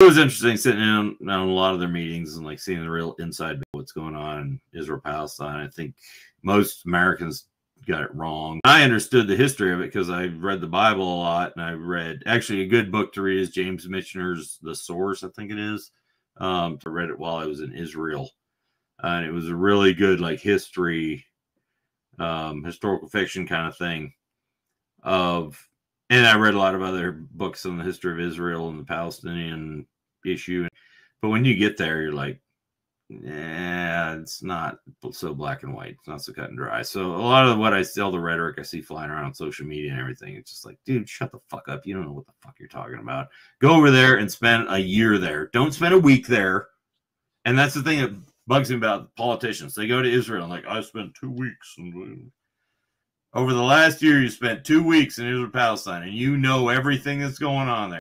it was interesting sitting in on, a lot of their meetings and like seeing the real inside of what's going on in Israel Palestine. I think most Americans got it wrong. I understood the history of it because I read the Bible a lot and I read actually a good book to read is James Michener's The Source, I think it is. Um, I read it while I was in Israel. And it was a really good like history, um, historical fiction kind of thing of and I read a lot of other books on the history of Israel and the Palestinian issue. But when you get there, you're like, yeah, it's not so black and white. It's not so cut and dry. So a lot of what I see, all the rhetoric I see flying around on social media and everything, it's just like, dude, shut the fuck up. You don't know what the fuck you're talking about. Go over there and spend a year there. Don't spend a week there. And that's the thing that bugs me about politicians. They go to Israel and like, I spent two weeks and over the last year, you spent two weeks in Israel Palestine, and you know everything that's going on there.